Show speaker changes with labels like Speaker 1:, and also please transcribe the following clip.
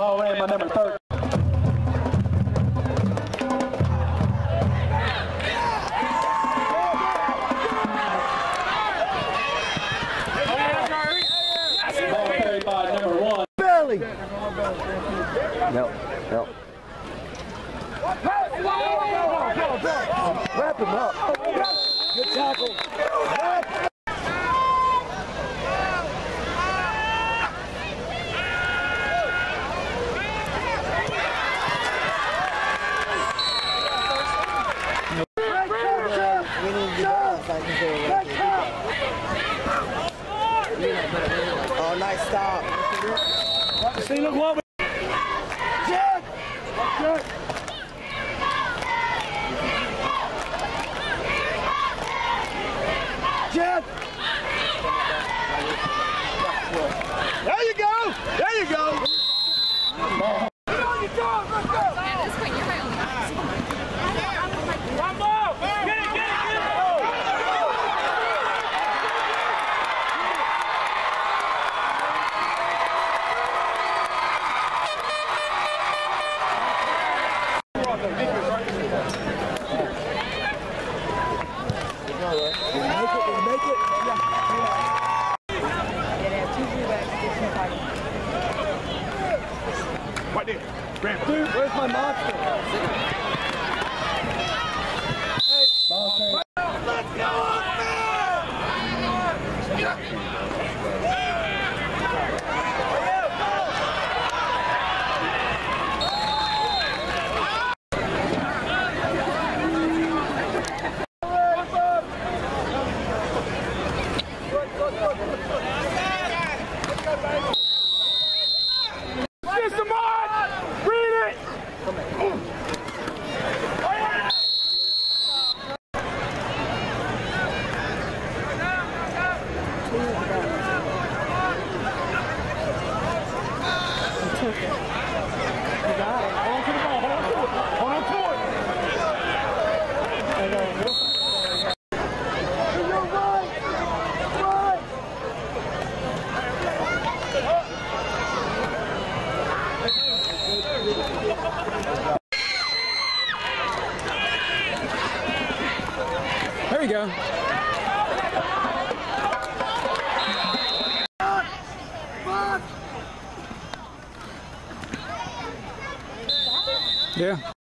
Speaker 1: Ball in by number 13. Ball carried number one.
Speaker 2: Belly.
Speaker 3: No, no.
Speaker 2: Wrap him up. Good tackle.
Speaker 4: Do balance like this right there. Oh, nice stop.
Speaker 2: See, look what there. It. Dude, where's my monster?
Speaker 1: Ball carried.
Speaker 2: Get There you go. Yeah.